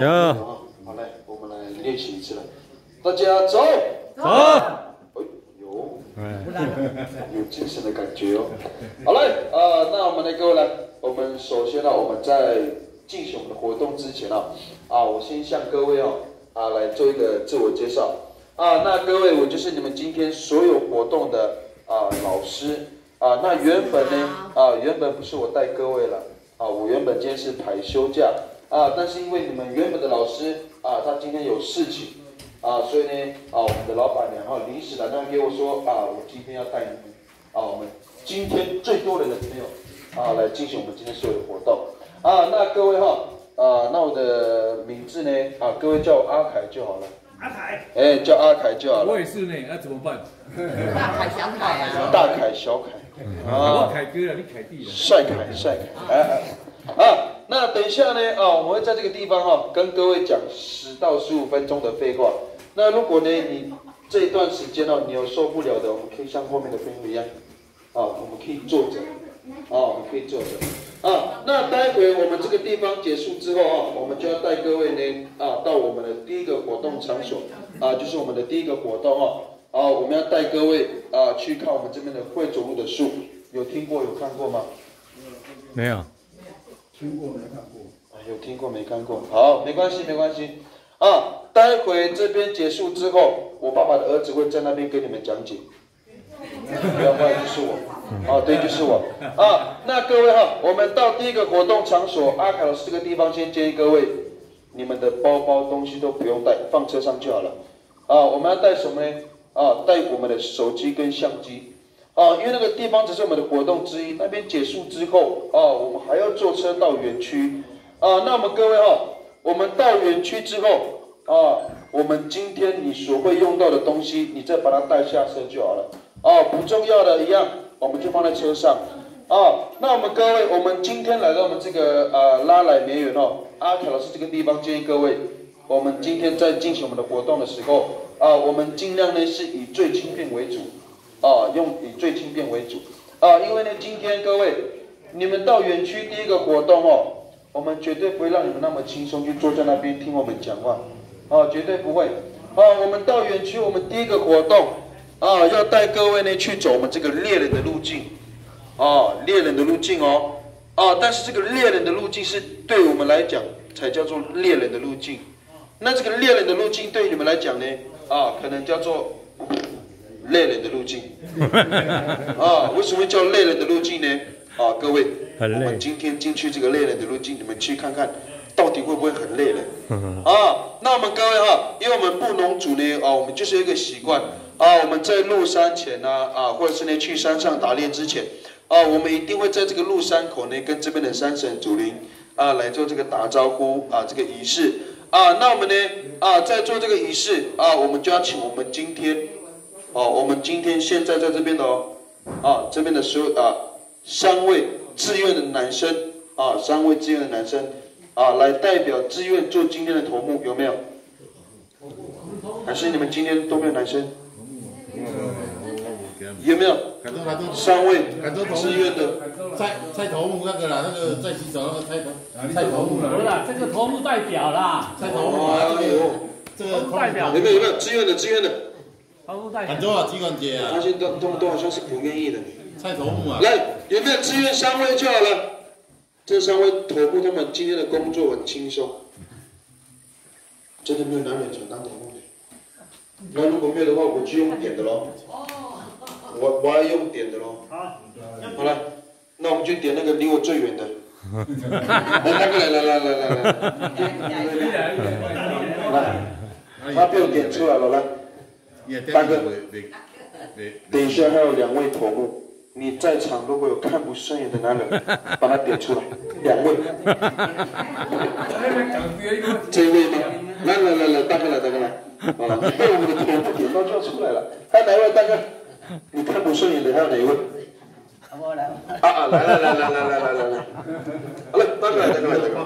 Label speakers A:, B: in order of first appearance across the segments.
A: 有
B: 啊，
A: 好嘞，我们来练习一次了。大家走，
B: 走，
A: 哎，有有精神的感觉哦。好嘞，呃，那我们的各位来，我们首先呢，我们在进行我们的活动之前啊，啊，我先向各位哦，啊，来做一个自我介绍。啊，那各位，我就是你们今天所有活动的啊老师啊。那原本呢，啊，原本不是我带各位了，啊，我原本今天是排休假啊，但是因为你们原本的老师啊，他今天有事情啊，所以呢，啊，我们的老板娘哈临时打电话给我说啊，我今天要带你们啊，我们今天最多人的朋友啊来进行我们今天所有的活动啊。那各位哈，啊，那我的名字呢，啊，各位叫我阿凯就好了。
C: 阿凯，
A: 哎，叫阿凯就好了。
D: 我也是呢，那怎么办？
E: 大凯小凯啊，
A: 大凯、小凯，
D: 我
A: 啊，
D: 凯哥了，你凯弟了。
A: 帅凯、帅凯，哎哎，啊，那等一下呢，啊，我会在这个地方哈、跟各位讲十到十五分钟的废话。那如果呢，你这一段时间哦，你有受不了的，我们可以像后面的朋友一样，啊，我们可以坐着，啊，我们可以坐着。啊，那待会我们这个地方结束之后啊，我们就要带各位呢啊到我们的第一个活动场所啊，就是我们的第一个活动哦。啊，我们要带各位啊去看我们这边的会走路的树，有听过有看过吗？
B: 没有，
A: 啊，有听过没看过？好，没关系没关系。啊，待会这边结束之后，我爸爸的儿子会在那边给你们讲解。不要怪，就是我。哦，对，就是我。啊，那各位哈，我们到第一个活动场所，阿凯老师这个地方先建议各位，你们的包包东西都不用带，放车上就好了。啊，我们要带什么呢？啊，带我们的手机跟相机。啊，因为那个地方只是我们的活动之一，那边结束之后，啊，我们还要坐车到园区。啊，那么各位哈，我们到园区之后，啊，我们今天你所会用到的东西，你再把它带下车就好了。啊，不重要的一样，我们就放在车上。啊，那我们各位，我们今天来到我们这个呃拉来梅园哦，阿凯老师这个地方建议各位，我们今天在进行我们的活动的时候，啊，我们尽量呢是以最轻便为主，啊，用以最轻便为主，啊，因为呢今天各位，你们到园区第一个活动哦，我们绝对不会让你们那么轻松去坐在那边听我们讲话，啊，绝对不会，啊，我们到园区，我们第一个活动。啊，要带各位呢去走我们这个猎人的路径，啊，猎人的路径哦，啊，但是这个猎人的路径是对我们来讲才叫做猎人的路径，那这个猎人的路径对于你们来讲呢，啊，可能叫做猎人的路径，啊，为什么叫累人的路径呢？啊，各位，
B: 很累
A: 我们今天进去这个累人的路径，你们去看看，到底会不会很累人？啊，那我们各位哈，因为我们布农族呢，啊，我们就是一个习惯。啊，我们在入山前呢，啊，或者是呢去山上打猎之前，啊，我们一定会在这个入山口呢，跟这边的山神祖灵啊来做这个打招呼啊这个仪式啊。那我们呢啊在做这个仪式啊，我们就要请我们今天哦，我们今天现在在这边的哦啊这边的所有啊三位自愿的男生啊三位自愿的男生啊来代表自愿做今天的头目，有没有？还是你们今天都没有男生？有没有？三位
F: 感动头
A: 自愿的，
F: 菜菜头目那个啦，那个在洗手那个菜头菜头目
C: 不是啦，这个头目代表啦，
F: 菜头目啊，
A: 哎呦，
F: 这个
C: 代表
A: 有没有有没有自愿的自愿的？
F: 很。多啊，机关节啊，
A: 发现都都都好像是不愿意的。
F: 菜头目啊，
A: 来，有没有自愿三位就好了？这三位头目他们今天的工作很轻松，真的没有男人想当头目的。那如果没有的话，我就用点的喽。我我要用点的喽。
C: 好，
A: 好了，那我们就点那个离我最远的。来，那个来来来来来 来，来，他被我点出来了，来。
F: 也
A: 大哥等一下还有两位头目，你在场如果有看不顺眼的男人，把他点出来，两位。这位吗？来来来来，大哥来，大哥来。啊，被我们的头目点到就要出来了。还有哪一位大哥？你看不顺眼的还有哪一位？
E: 我来，
A: 啊啊，来来来来来来来来来，好嘞，大哥来，大哥来，大哥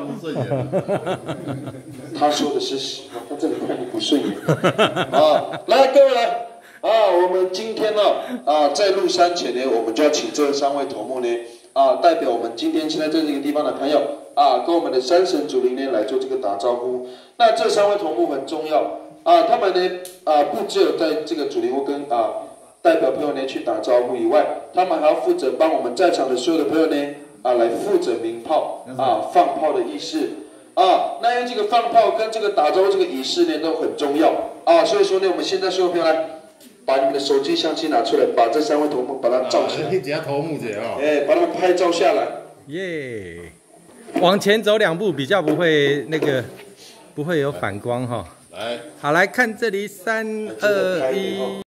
A: 他说的是实话，看你不顺眼。啊，来各位来啊，我们今天呢啊，在入山前呢，我们就要请这三位头目呢啊，代表我们今天现在在这个地方的朋友啊，跟我们的山神主灵呢来做这个打招呼。那这三位头目很重要啊，他们呢啊，不只有在这个主灵屋跟啊代表朋友呢去打招呼以外，他们还要负责帮我们在场的所有的朋友呢啊来负责鸣炮啊放炮的仪式啊。那因为这个放炮跟这个打招呼这个仪式呢都很重要啊，所以说呢，我们现在所有朋友来把你们的手机相机拿出来，把这三位头目把它照起来，
F: 你只要头目者哦。
A: 哎，把他们拍照下来。
B: 耶、往前走两步，比较不会那个，不会有反光哈。
F: 来，
B: 好，来看这里，三二一。